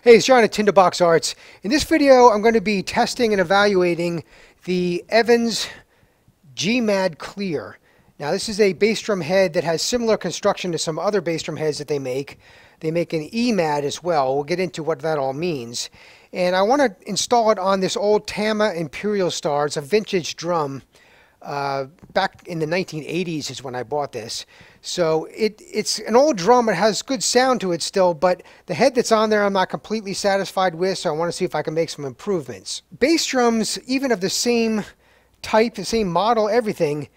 Hey, it's John at Tinderbox Arts. In this video, I'm going to be testing and evaluating the Evans GMAD Clear. Now, this is a bass drum head that has similar construction to some other bass drum heads that they make. They make an EMAD as well. We'll get into what that all means. And I want to install it on this old Tama Imperialstar. It's a vintage drum. Uh, back in the 1980s is when I bought this. So it, it's an old drum. It has good sound to it still, but the head that's on there I'm not completely satisfied with, so I want to see if I can make some improvements. Bass drums, even of the same type, the same model, everything,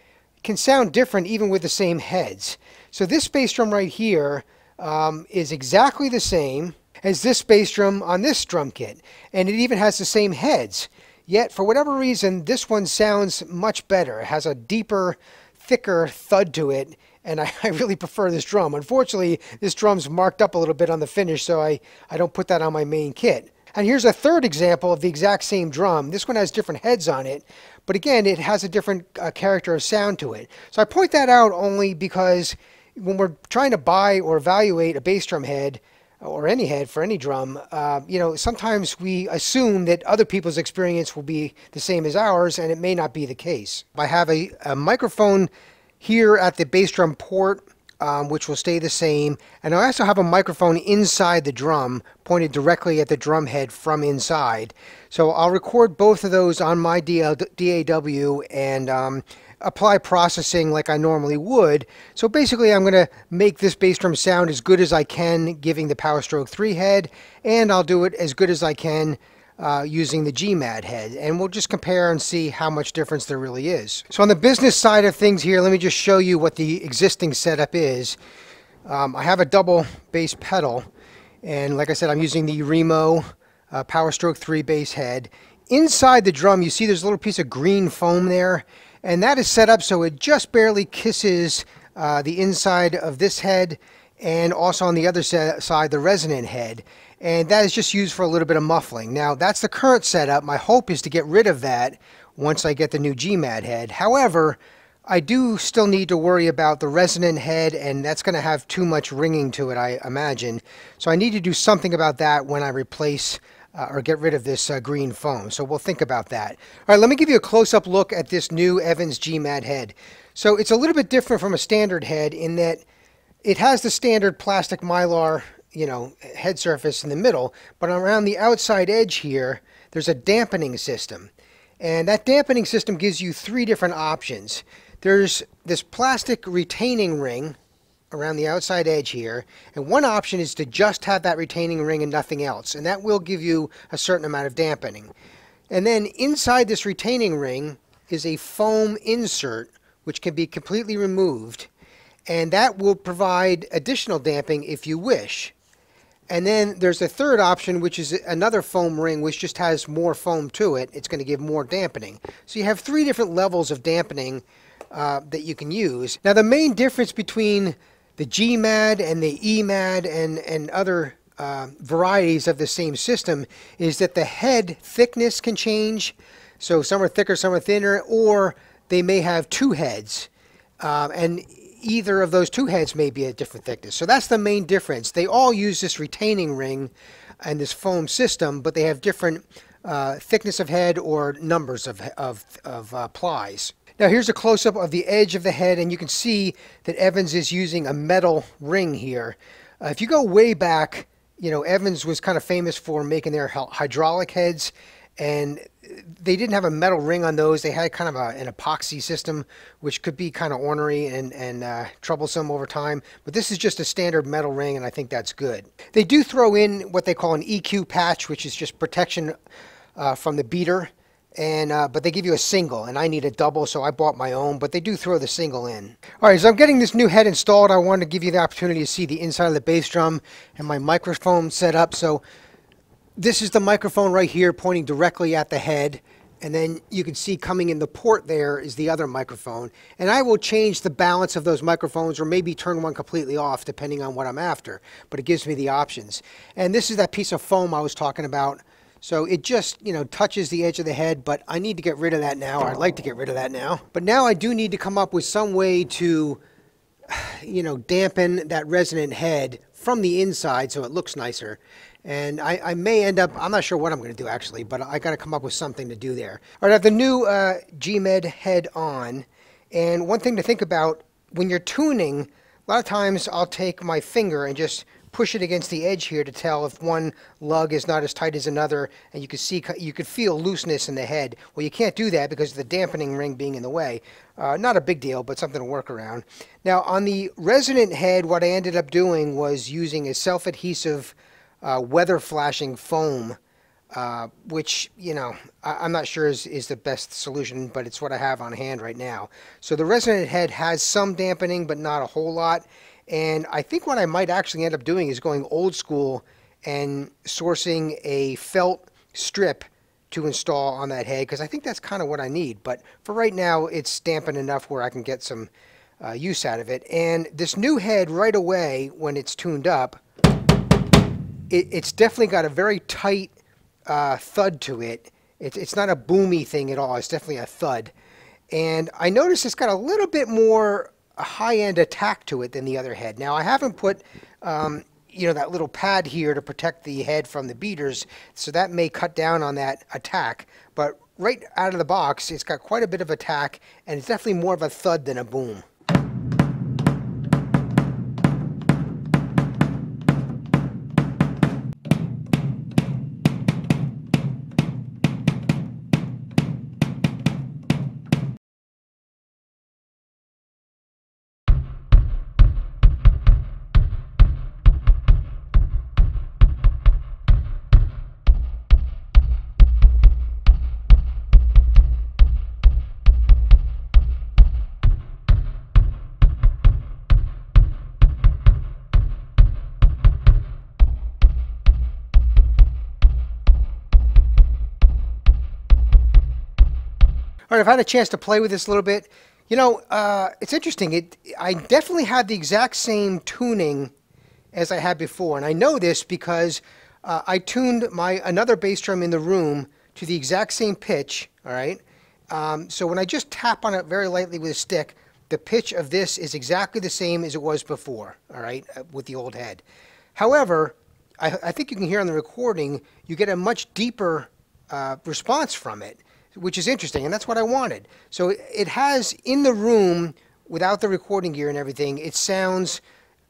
can sound different even with the same heads. So this bass drum right here um, is exactly the same as this bass drum on this drum kit, and it even has the same heads. Yet, for whatever reason, this one sounds much better. It has a deeper, thicker thud to it, and I, I, really prefer this drum. Unfortunately, this drum's marked up a little bit on the finish, so I, I don't put that on my main kit. And here's a third example of the exact same drum. This one has different heads on it, but again, it has a different uh, character of sound to it. So I point that out only because when we're trying to buy or evaluate a bass drum head, or any head for any drum, uh, you know, sometimes we assume that other people's experience will be the same as ours, and it may not be the case. I have a, a microphone here at the bass drum port, um, which will stay the same, and I also have a microphone inside the drum, pointed directly at the drum head from inside. So I'll record both of those on my DAW, and um, apply processing like I normally would. So basically I'm going to make this bass drum sound as good as I can giving the Powerstroke 3 head and I'll do it as good as I can uh, using the GMAD head and we'll just compare and see how much difference there really is. So on the business side of things here let me just show you what the existing setup is. Um, I have a double bass pedal and like I said I'm using the Remo uh, Powerstroke 3 bass head. Inside the drum you see there's a little piece of green foam there and that is set up so it just barely kisses uh, the inside of this head and also on the other side the resonant head and that is just used for a little bit of muffling. Now that's the current setup. My hope is to get rid of that once I get the new GMAD head. However, I do still need to worry about the resonant head and that's going to have too much ringing to it I imagine. So I need to do something about that when I replace uh, or get rid of this uh, green foam. So we'll think about that. All right, let me give you a close-up look at this new Evans GMAD head. So it's a little bit different from a standard head in that it has the standard plastic mylar, you know, head surface in the middle, but around the outside edge here, there's a dampening system. And that dampening system gives you three different options. There's this plastic retaining ring around the outside edge here. And one option is to just have that retaining ring and nothing else. And that will give you a certain amount of dampening. And then inside this retaining ring is a foam insert which can be completely removed. And that will provide additional damping if you wish. And then there's a third option, which is another foam ring, which just has more foam to it. It's going to give more dampening. So you have three different levels of dampening uh, that you can use. Now, the main difference between the GMAD and the EMAD and, and other uh, varieties of the same system is that the head thickness can change. So some are thicker, some are thinner, or they may have two heads. Um, and either of those two heads may be a different thickness. So that's the main difference. They all use this retaining ring and this foam system, but they have different uh, thickness of head or numbers of, of, of uh, plies. Now here's a close-up of the edge of the head and you can see that Evans is using a metal ring here. Uh, if you go way back, you know, Evans was kind of famous for making their hydraulic heads and they didn't have a metal ring on those. They had kind of a, an epoxy system, which could be kind of ornery and, and uh, troublesome over time. But this is just a standard metal ring, and I think that's good. They do throw in what they call an EQ patch, which is just protection uh, from the beater and uh, but they give you a single and I need a double so I bought my own but they do throw the single in. Alright so I'm getting this new head installed. I wanted to give you the opportunity to see the inside of the bass drum and my microphone set up. So this is the microphone right here pointing directly at the head and then you can see coming in the port there is the other microphone. And I will change the balance of those microphones or maybe turn one completely off depending on what I'm after but it gives me the options. And this is that piece of foam I was talking about so it just, you know, touches the edge of the head, but I need to get rid of that now, I'd like to get rid of that now. But now I do need to come up with some way to, you know, dampen that resonant head from the inside so it looks nicer. And I, I may end up, I'm not sure what I'm going to do actually, but I got to come up with something to do there. All right, I have the new uh, GMAD head on. And one thing to think about when you're tuning, a lot of times I'll take my finger and just push it against the edge here to tell if one lug is not as tight as another and you can see you could feel looseness in the head well you can't do that because of the dampening ring being in the way uh, not a big deal but something to work around now on the resonant head what I ended up doing was using a self-adhesive uh, weather flashing foam uh, which you know I, am not sure is, is the best solution, but it's what I have on hand right now. So the resonant head has some dampening, but not a whole lot. And I think what I might actually end up doing is going old school and sourcing a felt strip to install on that head because I think that's kind of what I need. But for right now, it's stamping enough where I can get some uh, use out of it. And this new head right away, when it's tuned up, it, it's definitely got a very tight uh, thud to it. It's, it's not a boomy thing at all. It's definitely a thud. And I noticed it's got a little bit more a high-end attack to it than the other head. Now I haven't put um, you know that little pad here to protect the head from the beaters, so that may cut down on that attack. But right out of the box, it's got quite a bit of attack, and it's definitely more of a thud than a boom. I've had a chance to play with this a little bit. You know, uh, it's interesting. It I definitely had the exact same tuning as I had before, and I know this because uh, I tuned my another bass drum in the room to the exact same pitch. All right, um, so when I just tap on it very lightly with a stick, the pitch of this is exactly the same as it was before. All right, uh, with the old head. However, I, I, think you can hear on the recording, you get a much deeper uh, response from it which is interesting, and that's what I wanted. So it has in the room, without the recording gear and everything, it sounds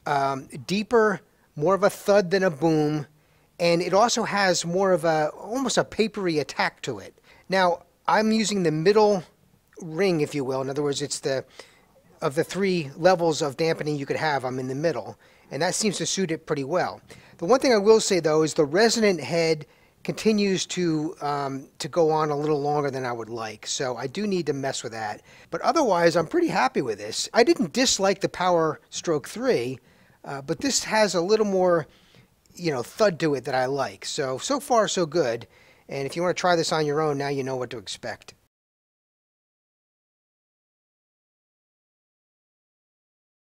um, deeper, more of a thud than a boom, and it also has more of a almost a papery attack to it. Now I'm using the middle ring, if you will. In other words, it's the of the three levels of dampening you could have. I'm in the middle, and that seems to suit it pretty well. The one thing I will say though is the resonant head continues to um, to go on a little longer than I would like. So I do need to mess with that. But otherwise, I'm pretty happy with this. I didn't dislike the Power Stroke 3, uh, but this has a little more, you know, thud to it that I like. So, so far, so good. And if you want to try this on your own, now you know what to expect.